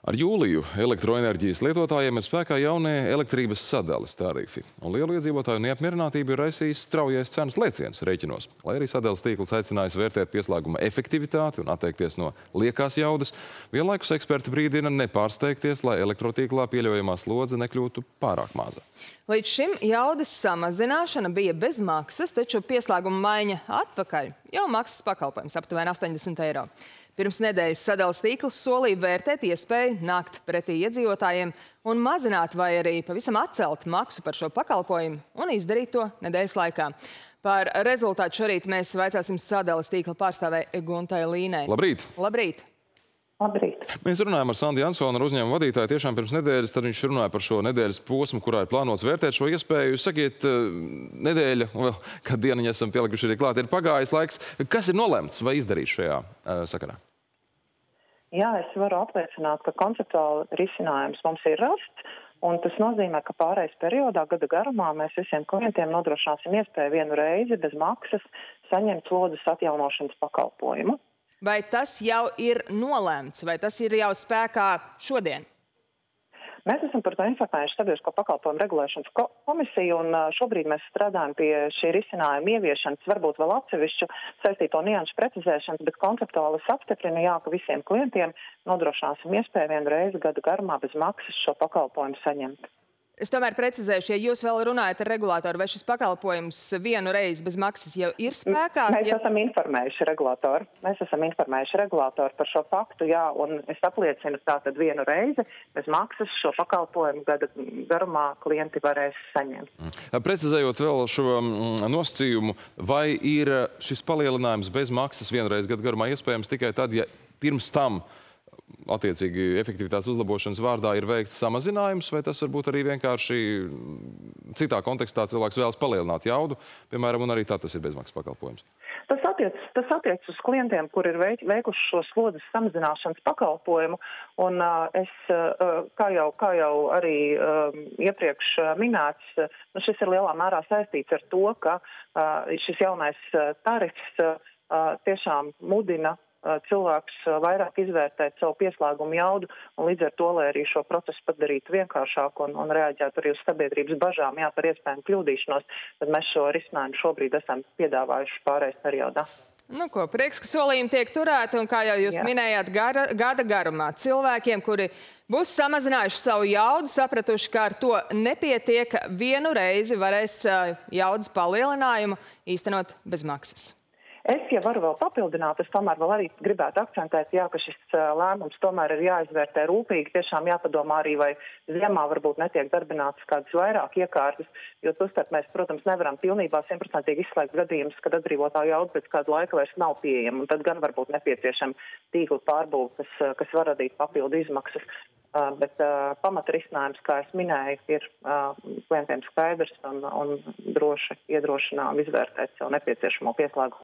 Ar jūliju elektroenerģijas lietotājiem ir spēkā jaunie elektrības sadales tarifi, un lielu iedzīvotāju neapmierinātību ir raisījis straujais cenas lēciens rēķinos. Lai arī sadales tīkls aicinājis vērtēt pieslēguma efektivitāti un atteikties no liekās jaudas, vienlaikus eksperti brīdina nepārsteigties, lai elektrotīklā pieļaujamā slodze nekļūtu pārāk maza. Līdz šim jaudas samazināšana bija bez maksas, taču pieslēguma maiņa atpakaļ jau maksas pakalpojums aptuveni 80 eiro. Pirms nedēļas sadales tīkls solīja vērtēt iespēju nākt pretī iedzīvotājiem un mazināt vai arī pavisam atcelt maksu par šo pakalpojumu un izdarīt to nedēļas laikā. Par rezultātu šorīt mēs vaicāsim sadales tīkla pārstāvē Guntai Līnai. Labrīt! Labrīt! Labrīt. Mēs runājam ar Sandu Jansonu, ar uzņēmumu vadītāju tiešām pirms nedēļas, tad viņš runāja par šo nedēļas posmu, kurā ir plānots vērtēt šo iespēju. Sakiet, eh, nedēļa, un vēl kādu dienu esam pielikuši arī klāt, ir pagājis laiks. Kas ir nolemts vai izdarīts šajā uh, sakarā? Jā, es varu apliecināt, ka konceptuāli risinājums mums ir rasts. Un tas nozīmē, ka pārējais periodā, gada garumā, mēs visiem klientiem nodrošināsim iespēju vienu reizi bez maksas saņemt slodzes atjaunošanas pakalpojumu. Vai tas jau ir nolēmts, vai tas ir jau spēkā šodien? Mēs esam par to informējuši Sabiedrisko pakalpojumu regulēšanas ko komisiju, un šobrīd mēs strādājam pie šī risinājuma ieviešanas, varbūt vēl atsevišķu saistīto nianšu precizēšanas, bet konceptuāli es apstiprinu, jā, ka visiem klientiem nodrošināsim iespēju vienu reizi gadu garumā bez maksas šo pakalpojumu saņemt. Es tomēr precizēšu, ja jūs vēl runājat ar regulātoru, vai šis pakalpojums vienu reizi bez maksas jau ir spēkā? Mēs ja... esam informējuši regulātoru. Mēs esam informējuši regulātoru par šo faktu, jā, un es apliecinu tātad vienu reizi bez maksas šo pakalpojumu gada garumā klienti varēs saņemt. Mm. Precizējot vēl šo mm, nosacījumu, vai ir šis palielinājums bez maksas vienreiz gada garumā iespējams tikai tad, ja pirms tam uh, attiecīgi efektivitātes uzlabošanas vārdā ir veikts samazinājums, vai tas varbūt arī vienkārši citā kontekstā cilvēks vēlas palielināt jaudu, piemēram, un arī tā tas ir bezmaksas pakalpojums? Tas attiec, tas attiec uz klientiem, kur ir veik, veikuši šo slodzes samazināšanas pakalpojumu, un uh, es, uh, kā, jau, kā jau arī uh, iepriekš uh, minēts, uh, nu šis ir lielā mērā saistīts ar to, ka uh, šis jaunais uh, tarifs uh, tiešām mudina cilvēks vairāk izvērtēt savu pieslēgumu jaudu un līdz ar to, lai arī šo procesu padarītu vienkāršāku un, un reaģētu arī uz sabiedrības bažām, jā, par iespējamu kļūdīšanos, tad mēs šo risinājumu šobrīd esam piedāvājuši pārējais periodā. Nu, ko, prieks, ka solījumi tiek turēti, un kā jau jūs Jā. minējāt, gara, gada garumā cilvēkiem, kuri būs samazinājuši savu jaudu, sapratuši, ka ar to nepietiek, vienu reizi varēs jaudas palielinājumu īstenot bez maksas. Es, ja varu vēl papildināt, es tomēr vēl arī gribētu akcentēt, jā, ka šis lēmums tomēr ir jāizvērtē rūpīgi, tiešām jāpadomā arī, vai ziemā varbūt netiek darbinātas kādas vairāk iekārtas, jo tostarp mēs, protams, nevaram pilnībā simtprocentīgi izslēgt gadījumus, kad atbrīvotā jauda pēc kāda laika vairs nav pieejama, un tad gan varbūt nepieciešama tīkla pārbūve, kas, kas var radīt papildu izmaksas. Uh, bet uh, pamata risinājums, kā es minēju, ir uh, klientiem skaidrs un, un droši iedrošinām izvērtēt sev nepieciešamo pieslēgumu.